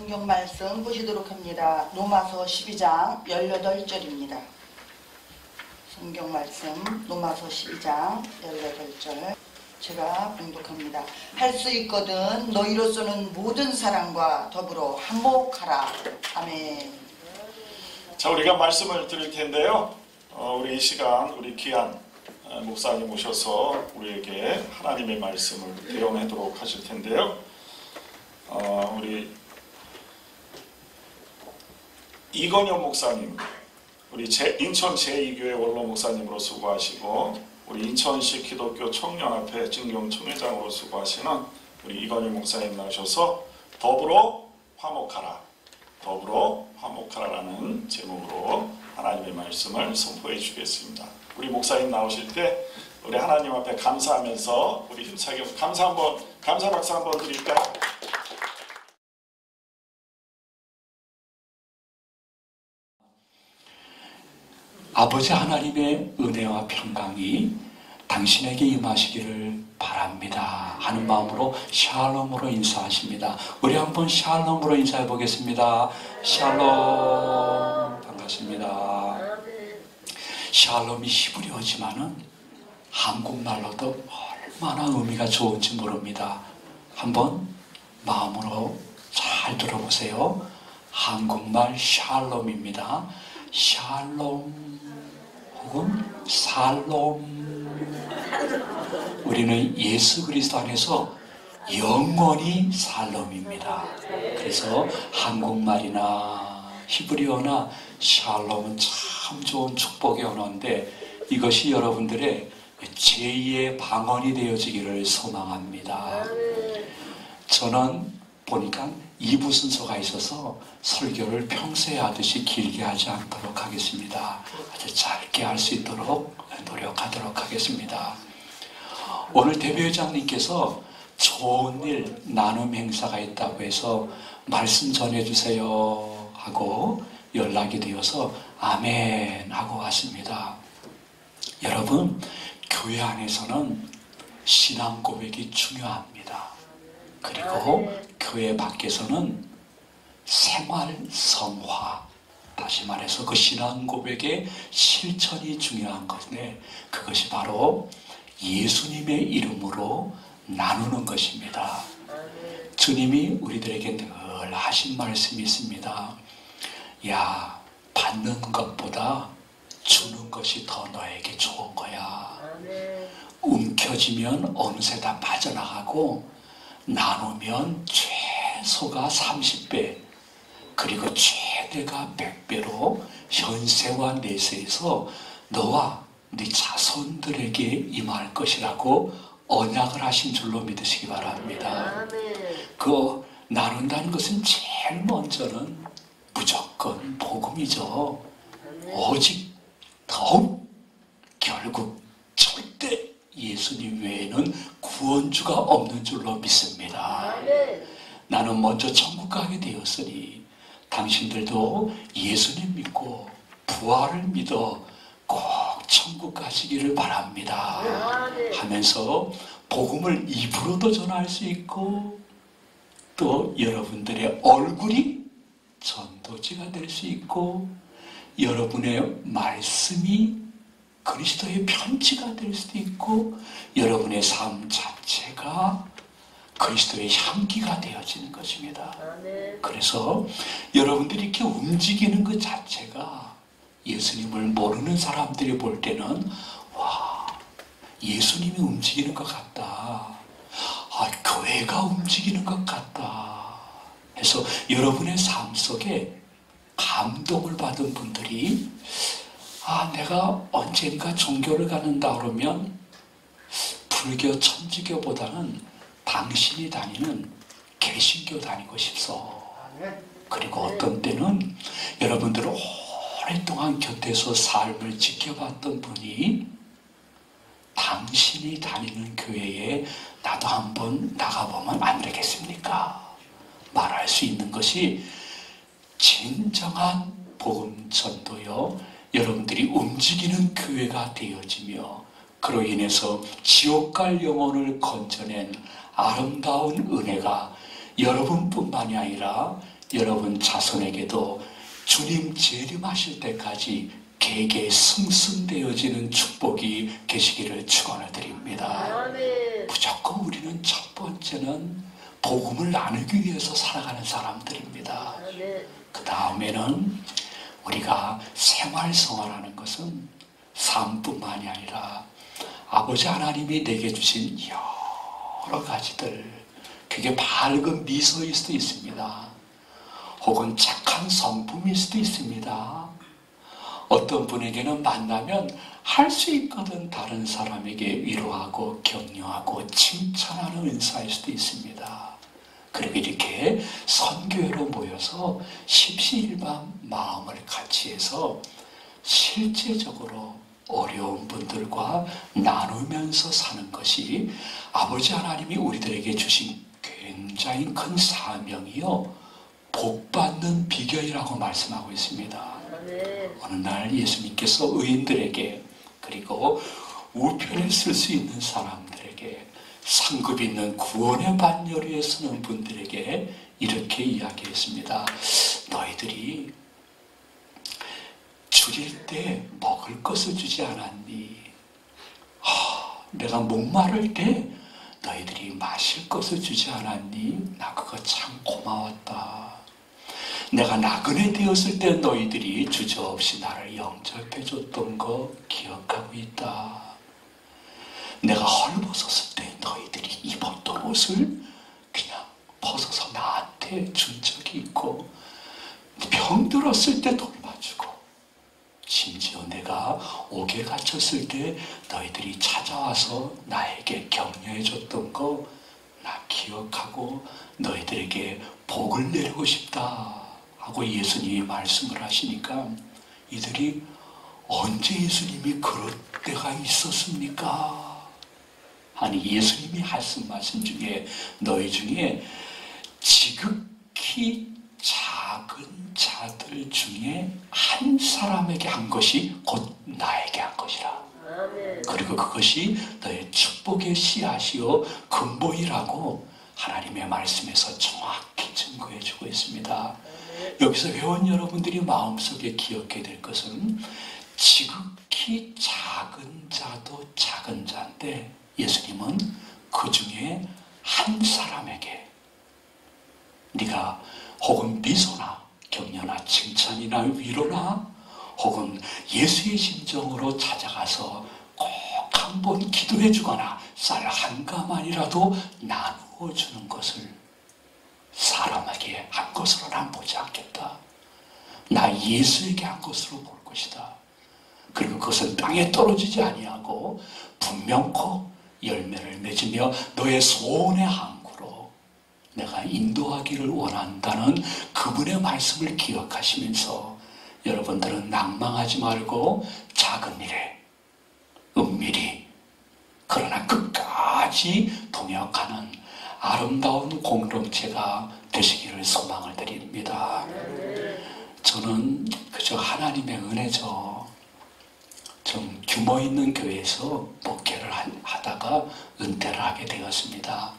성경 말씀 보시도록 합니다. 로마서 12장 18절입니다. 성경 말씀 로마서 12장 18절 제가 봉독합니다. 할 수 있거든 너희로서는 모든 사람과 더불어 한복하라. 아멘. 자, 우리가 말씀을 드릴 텐데요. 어, 우리 이 시간 우리 귀한 어, 목사님 오셔서 우리에게 하나님의 말씀을 대언하도록 하실 텐데요. 어, 우리 이건영 목사님, 우리 제, 인천 제2교회 원로 목사님으로 수고하시고 우리 인천시 기독교 청년합회 진경 총회장으로 수고하시는 우리 이건영 목사님 나오셔서 더불어 화목하라. 더불어 화목하라라는 제목으로 하나님의 말씀을 선포해 주겠습니다. 우리 목사님 나오실 때 우리 하나님 앞에 감사하면서 우리 힘차게 감사 한번 감사 박수 한번 드릴까요? 아버지 하나님의 은혜와 평강이 당신에게 임하시기를 바랍니다. 하는 마음으로 샬롬으로 인사하십니다. 우리 한번 샬롬으로 인사해 보겠습니다. 샬롬 반갑습니다. 샬롬이 히브리어지만은 한국말로도 얼마나 의미가 좋은지 모릅니다. 한번 마음으로 잘 들어보세요. 한국말 샬롬입니다. 샬롬 혹은 살롬 우리는 예수 그리스도 안에서 영원히 살롬입니다. 그래서 한국말이나 히브리어나 샬롬은 참 좋은 축복의 언어인데 이것이 여러분들의 제2의 방언이 되어지기를 소망합니다. 저는 보니까 2부 순서가 있어서 설교를 평소에 하듯이 길게 하지 않도록 하겠습니다. 아주 짧게 할 수 있도록 노력하도록 하겠습니다. 오늘 대표회장님께서 좋은 일 나눔 행사가 있다고 해서 말씀 전해주세요 하고 연락이 되어서 아멘 하고 왔습니다. 여러분, 교회 안에서는 신앙 고백이 중요합니다. 그리고 교회 밖에서는 생활 성화 다시 말해서 그 신앙 고백의 실천이 중요한 것인데 그것이 바로 예수님의 이름으로 나누는 것입니다. 주님이 우리들에게 늘 하신 말씀이 있습니다. 야, 받는 것보다 주는 것이 더 너에게 좋은 거야. 움켜쥐면 어느새 다 빠져나가고 나누면 최소가 30배 그리고 최대가 100배로 현세와 내세에서 너와 네 자손들에게 임할 것이라고 언약을 하신 줄로 믿으시기 바랍니다. 그 나눈다는 것은 제일 먼저는 무조건 복음이죠. 오직 더욱 결국 절대 예수님 외에는 구원주가 없는 줄로 믿습니다. 나는 먼저 천국 가게 되었으니 당신들도 예수님 믿고 부활을 믿어 꼭 천국 가시기를 바랍니다. 하면서 복음을 입으로도 전할 수 있고 또 여러분들의 얼굴이 전도지가 될 수 있고 여러분의 말씀이 그리스도의 편지가 될 수도 있고 여러분의 삶 자체가 그리스도의 향기가 되어지는 것입니다. 그래서 여러분들이 이렇게 움직이는 것 자체가 예수님을 모르는 사람들이 볼 때는 와 예수님이 움직이는 것 같다. 아 교회가 움직이는 것 같다. 해서 여러분의 삶 속에 감동을 받은 분들이 아, 내가 언젠가 종교를 갖는다 그러면 불교, 천주교보다는 당신이 다니는 개신교 다니고 싶소. 그리고 어떤 때는 여러분들 오랫동안 곁에서 삶을 지켜봤던 분이 당신이 다니는 교회에 나도 한번 나가보면 안 되겠습니까? 말할 수 있는 것이 진정한 복음 전도요. 여러분들이 움직이는 교회가 되어지며 그로 인해서 지옥 갈 영혼을 건져낸 아름다운 은혜가 여러분뿐만이 아니라 여러분 자손에게도 주님 재림하실 때까지 개개 승승되어지는 축복이 계시기를 축원을 드립니다. 무조건 우리는 첫 번째는 복음을 나누기 위해서 살아가는 사람들입니다. 그 다음에는 우리가 생활생활하는 것은 삶뿐만이 아니라 아버지 하나님이 내게 주신 여러 가지들 그게 밝은 미소일 수도 있습니다. 혹은 착한 성품일 수도 있습니다. 어떤 분에게는 만나면 할 수 있거든 다른 사람에게 위로하고 격려하고 칭찬하는 은사일 수도 있습니다. 그리고 이렇게 선교회로 모여서 십시일반 마음을 같이 해서 실제적으로 어려운 분들과 나누면서 사는 것이 아버지 하나님이 우리들에게 주신 굉장히 큰 사명이요. 복받는 비결이라고 말씀하고 있습니다. 어느 날 예수님께서 의인들에게 그리고 우편에 쓸 수 있는 사람들에게 상급 있는 구원의 반열에 서는 분들에게 이렇게 이야기했습니다. 너희들이 줄일 때 먹을 것을 주지 않았니? 하, 내가 목마를 때 너희들이 마실 것을 주지 않았니? 나 그거 참 고마웠다. 내가 나그네 되었을 때 너희들이 주저없이 나를 영접해 줬던 거 기억하고 있다. 내가 헐벗었을 때 너희들이 입었던 옷을 그냥 벗어서 나한테 준 적이 있고 병들었을 때 돌봐주고 심지어 내가 옥에 갇혔을 때 너희들이 찾아와서 나에게 격려해 줬던 거 나 기억하고 너희들에게 복을 내리고 싶다 하고 예수님이 말씀을 하시니까 이들이 언제 예수님이 그럴 때가 있었습니까? 아니 예수님이 하신 말씀 중에 너희 중에 지극히 작은 자들 중에 한 사람에게 한 것이 곧 나에게 한 것이라. 그리고 그것이 너의 축복의 씨앗이요 근본이라고 하나님의 말씀에서 정확히 증거해 주고 있습니다. 여기서 회원 여러분들이 마음속에 기억해야 될 것은 지극히 작은 자도 작은 자인데 예수님은 그 중에 한 사람에게 네가 혹은 미소나 격려나 칭찬이나 위로나 혹은 예수의 심정으로 찾아가서 꼭 한번 기도해 주거나 쌀 한 가만이라도 나누어 주는 것을 사람에게 한 것으로 난 보지 않겠다. 나 예수에게 한 것으로 볼 것이다. 그리고 그것은 땅에 떨어지지 아니하고 분명코 열매를 맺으며 너의 소원의 항구로 내가 인도하기를 원한다는 그분의 말씀을 기억하시면서 여러분들은 낭망하지 말고 작은 일에 은밀히 그러나 끝까지 동역하는 아름다운 공동체가 되시기를 소망을 드립니다. 저는 그저 하나님의 은혜죠. 좀 규모 있는 교회에서 목회를 하- 하다가 은퇴를 하게 되었습니다.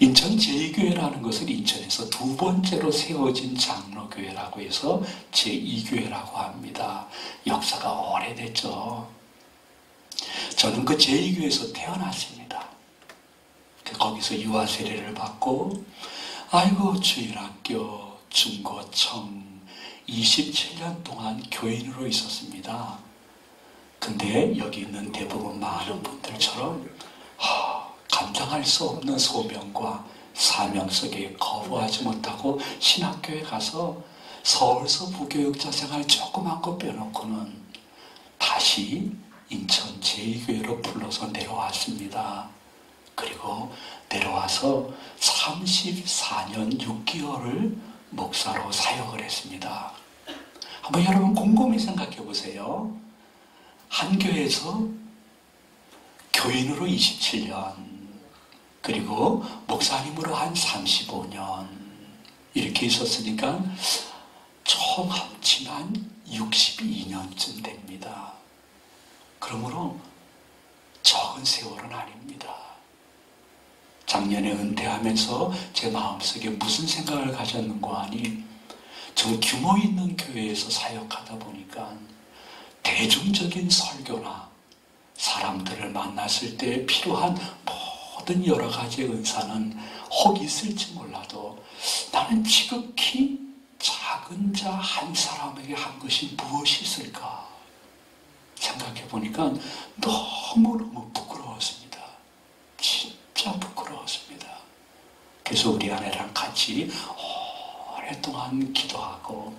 인천 제2교회라는 것은 인천에서 두 번째로 세워진 장로교회라고 해서 제2교회라고 합니다. 역사가 오래됐죠. 저는 그 제2교회에서 태어났습니다. 그 거기서 유아 세례를 받고 아이고 주일학교 중고청 27년 동안 교인으로 있었습니다. 근데 여기 있는 대부분 많은 분들처럼 하, 감당할 수 없는 소명과 사명 속에 거부하지 못하고 신학교에 가서 서울서 부교육자 생활 조그만 거 빼놓고는 다시 인천 제2교회로 불러서 내려왔습니다. 그리고 내려와서 34년 6개월을 목사로 사역을 했습니다. 한번 여러분 곰곰이 생각해 보세요. 한 교회에서 교인으로 27년, 그리고 목사님으로 한 35년, 이렇게 있었으니까 총 합치면 62년쯤 됩니다. 그러므로 적은 세월은 아닙니다. 작년에 은퇴하면서 제 마음속에 무슨 생각을 가졌는고 하니 좀 규모 있는 교회에서 사역하다 보니까 대중적인 설교나 사람들을 만났을 때 필요한 모든 여러 가지 은사는 혹 있을지 몰라도 나는 지극히 작은 자 한 사람에게 한 것이 무엇이 있을까 생각해 보니까 너무너무 부끄러웠습니다. 진짜 부끄러웠습니다. 그래서 우리 아내랑 같이 오랫동안 기도하고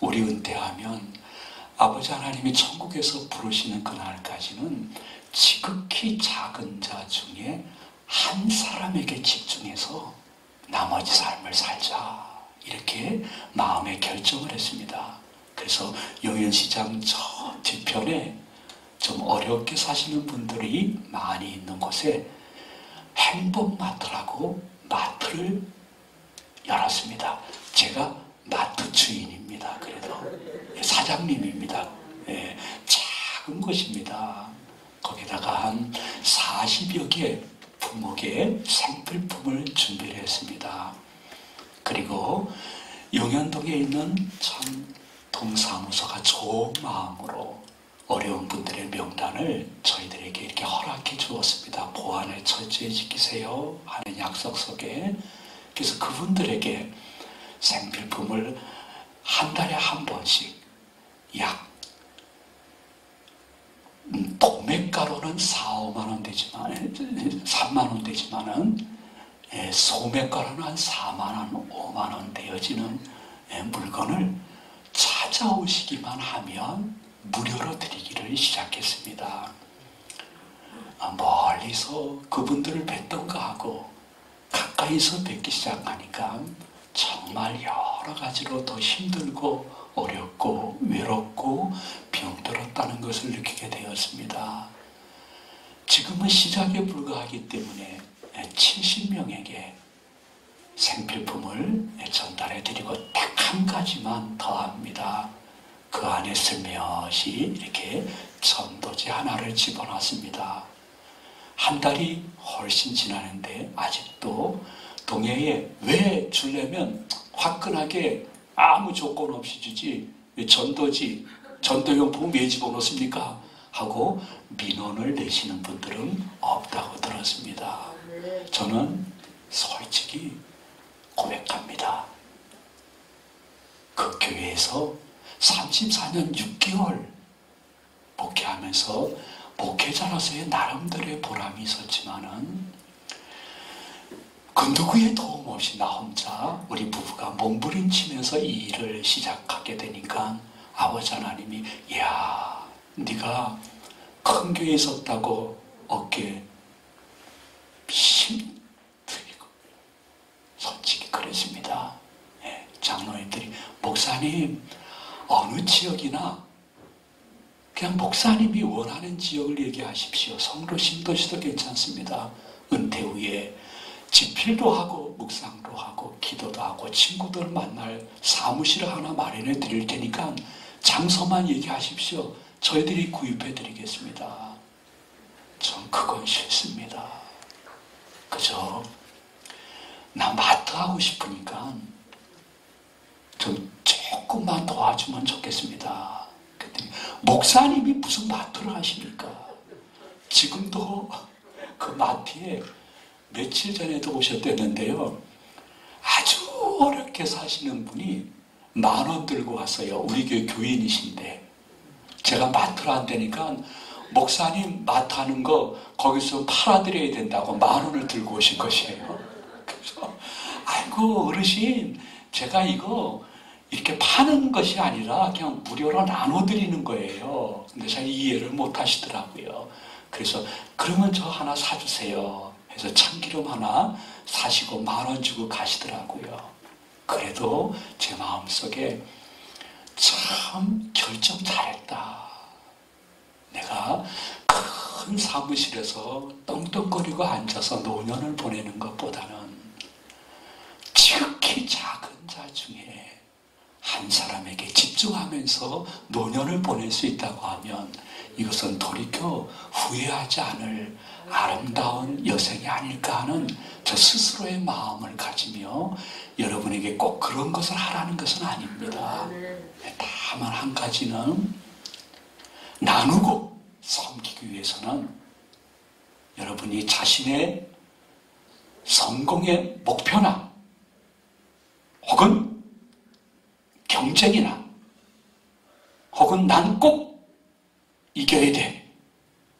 우리 은퇴하면 아버지 하나님이 천국에서 부르시는 그날까지는 지극히 작은 자 중에 한 사람에게 집중해서 나머지 삶을 살자 이렇게 마음에 결정을 했습니다. 그래서 용현시장 저 뒤편에 좀 어렵게 사시는 분들이 많이 있는 곳에 행복마트라고 마트를 열었습니다. 제가 마트 주인입니다. 그래도 사장님입니다. 예, 작은 곳입니다. 거기다가 한 40여 개 품목의 생필품을 준비를 했습니다. 그리고 용현동에 있는 참 동사무소가 좋은 마음으로 어려운 분들의 명단을 저희들에게 이렇게 허락해 주었습니다. 보안을 철저히 지키세요 하는 약속 속에 그래서 그분들에게 생필품을 한 달에 한 번씩 약 음, 도매가로는 4, 5만 원 되지만 3만 원 되지만은 예, 소매가로는 한 4만 원, 5만 원 되어지는 예, 물건을 찾아오시기만 하면 무료로 드리기를 시작했습니다. 아, 멀리서 그분들을 뵀던가 하고 가까이서 뵙기 시작하니까 정말 여러 가지로 더 힘들고 어렵고 외롭고 병들었다는 것을 느끼게 되었습니다. 지금은 시작에 불과하기 때문에 70명에게 생필품을 전달해 드리고 딱 한 가지만 더 합니다. 그 안에 슬며시 이렇게 전도지 하나를 집어넣습니다. 한 달이 훨씬 지나는데 아직도 동해에 왜 주려면 화끈하게 아무 조건 없이 주지 왜 전도지 전도용품 왜 집어넣습니까? 하고 민원을 내시는 분들은 없다고 들었습니다. 저는 솔직히 고백합니다. 그 교회에서 34년 6개월 목회하면서 목회자로서의 나름대로의 보람이 있었지만은 그 누구의 도움 없이 나 혼자 우리 부부가 몸부림치면서 이 일을 시작하게 되니까 아버지 하나님이 야 네가 큰 교회에 있었다고 어깨 힘 들이고 솔직히 그랬습니다. 예, 장로님들이 목사님 어느 지역이나 그냥 목사님이 원하는 지역을 얘기하십시오. 성도 신도시도 괜찮습니다. 은퇴 후에 집필도 하고 묵상도 하고 기도도 하고 친구들 만날 사무실을 하나 마련해 드릴 테니까 장소만 얘기하십시오. 저희들이 구입해 드리겠습니다. 전 그건 싫습니다. 그저 나 마트 하고 싶으니까 좀 조금만 도와주면 좋겠습니다. 그랬더니 목사님이 무슨 마트를 하십니까? 지금도 그 마트에 며칠 전에도 오셨댔는데요. 아주 어렵게 사시는 분이 만 원 들고 왔어요. 우리 교회 교인이신데. 제가 마트를 안 되니까 목사님 마트 하는 거 거기서 팔아드려야 된다고 만 원을 들고 오신 것이에요. 그래서 아이고 어르신 제가 이거 이렇게 파는 것이 아니라 그냥 무료로 나눠드리는 거예요. 근데 잘 이해를 못 하시더라고요. 그래서 그러면 저 하나 사주세요. 해서 참기름 하나 사시고 만 원 주고 가시더라고요. 그래도 제 마음속에 참 결정 잘했다. 내가 큰 사무실에서 떵떵거리고 앉아서 노년을 보내는 것보다는 지극히 작은 자 중에 한 사람에게 집중하면서 노년을 보낼 수 있다고 하면 이것은 돌이켜 후회하지 않을 아름다운 여생이 아닐까 하는 저 스스로의 마음을 가지며 여러분에게 꼭 그런 것을 하라는 것은 아닙니다. 다만 한 가지는 나누고 섬기기 위해서는 여러분이 자신의 성공의 목표나 혹은 경쟁이나 혹은 난꼭 이겨야 돼.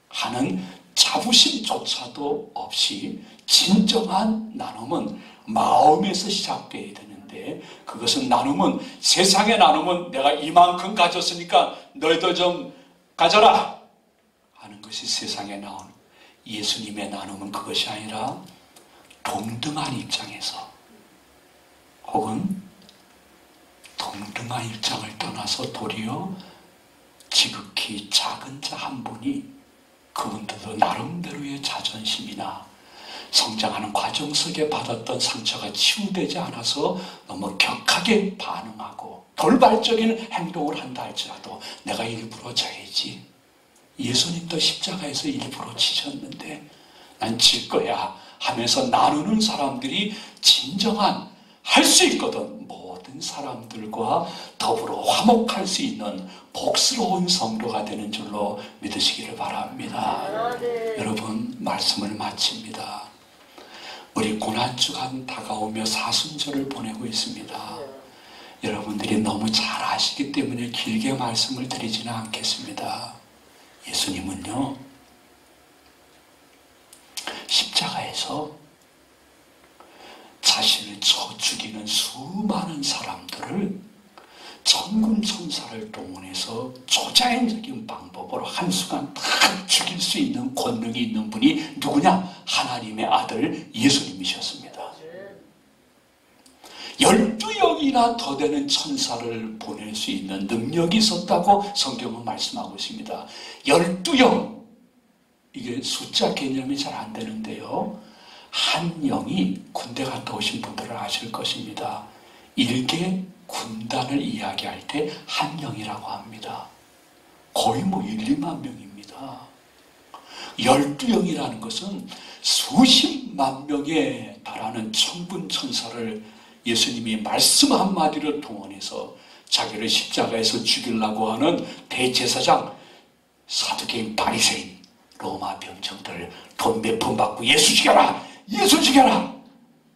하는 자부심조차도 없이 진정한 나눔은 마음에서 시작돼야 되는데 그것은 나눔은 세상의 나눔은 내가 이만큼 가졌으니까 너희도 좀 가져라 하는 것이 세상에 나온 예수님의 나눔은 그것이 아니라 동등한 입장에서 혹은 동등한 입장을 떠나서 도리어 지극히 작은 자 한 분이 그분들도 나름대로의 자존심이나 성장하는 과정 속에 받았던 상처가 치유되지 않아서 너무 격하게 반응하고 돌발적인 행동을 한다 할지라도 내가 일부러 져야지. 예수님도 십자가에서 일부러 지셨는데 난 질 거야 하면서 나누는 사람들이 진정한 할 수 있거든. 모든 사람들과 더불어 화목할 수 있는 복스러운 성도가 되는 줄로 믿으시기를 바랍니다. 여러분 말씀을 마칩니다. 우리 고난주간 다가오며 사순절을 보내고 있습니다. 여러분들이 너무 잘 아시기 때문에 길게 말씀을 드리지는 않겠습니다. 예수님은요, 십자가에서 자신을 쳐 죽이는 수많은 사람들을 천군 천사를 동원해서 초 자연적인 방법으로 한순간 다 죽일 수 있는 권능이 있는 분이 누구냐? 하나님의 아들 예수님이셨습니다. 열두 영이나 더 되는 천사를 보낼 수 있는 능력이 있었다고 성경은 말씀하고 있습니다. 열두 영 이게 숫자 개념이 잘 안 되는데요. 한 영이 군대 갔다 오신 분들은 아실 것입니다. 일개 군단을 이야기할 때 한 영이라고 합니다. 거의 뭐 1, 2만 명입니다. 열두 영이라는 것은 수십만 명에 달하는 천군 천사를 예수님이 말씀 한마디를 동원해서 자기를 십자가에서 죽이려고 하는 대제사장 사두개인 바리새인 로마 병정들 돈 몇 푼 받고 예수 죽여라 예수 죽여라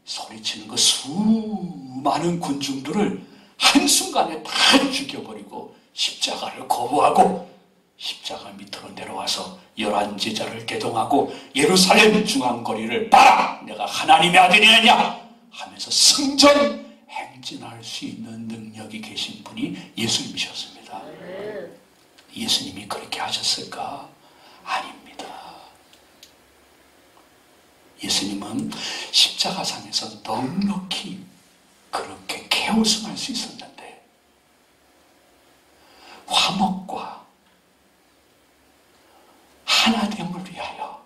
소리치는 그 수많은 군중들을 한순간에 다 죽여버리고 십자가를 거부하고 십자가 밑으로 내려와서 열한 제자를 개동하고 예루살렘 중앙거리를 봐라 내가 하나님의 아들이 아니냐 하면서 승전 행진할 수 있는 능력이 계신 분이 예수님이셨습니다. 예수님이 그렇게 하셨을까? 아닙니다. 예수님은 십자가상에서 넉넉히 그렇게 개우승할 수 있었는데 화목과 하나됨을 위하여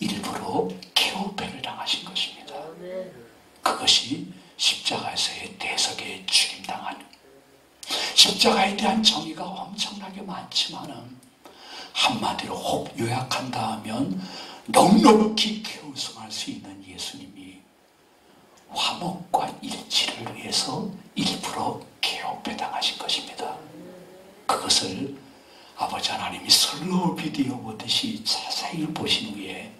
일부러 개우패를 당하신 것입니다. 그것이 십자가에서의 대석에 죽임당한 십자가에 대한 정의가 엄청나게 많지만은 한마디로 혹 요약한다 하면 넉넉히 개우승할 수 있는 예수님이 화목과 일치를 위해서 일부러 개업에 당하신 것입니다. 그것을 아버지 하나님이 슬로우 비디오 보듯이 자세히 보신 후에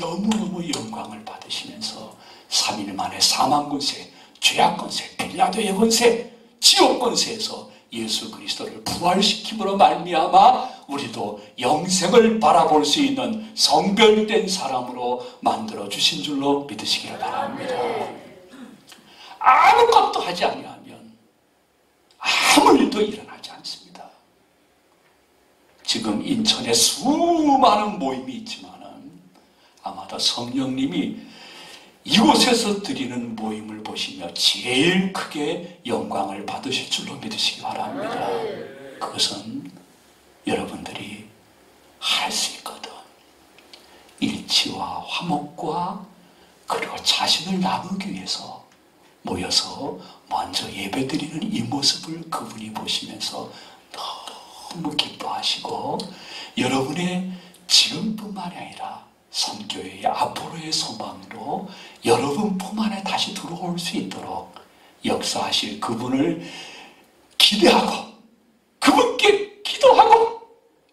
너무너무 영광을 받으시면서 3일 만에 사망 권세, 죄악 권세, 빌라도의 권세, 지옥 권세에서 예수 그리스도를 부활시킴으로 말미암아 우리도 영생을 바라볼 수 있는 성별된 사람으로 만들어 주신 줄로 믿으시기를 바랍니다. 아무것도 하지 아니하면 아무 일도 않습니다. 지금 인천에 수많은 모임이 있지만은 아마도 성령님이 이곳에서 드리는 모임을 보시며 제일 크게 영광을 받으실 줄로 믿으시기 바랍니다. 그것은 여러분들이 할 수 있거든. 일치와 화목과 그리고 자신을 나누기 위해서 모여서 먼저 예배드리는 이 모습을 그분이 보시면서 너무 기뻐하시고 여러분의 지금뿐만이 아니라 선교회의 앞으로의 소망으로 여러분 품 안에 다시 들어올 수 있도록 역사하실 그분을 기대하고 그분께 기도하고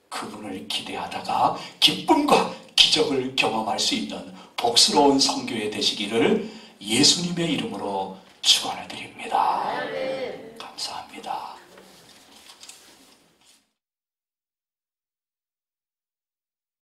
그분을 기대하다가 기쁨과 기적을 경험할 수 있는 복스러운 성교회 되시기를 예수님의 이름으로 축원해 드립니다.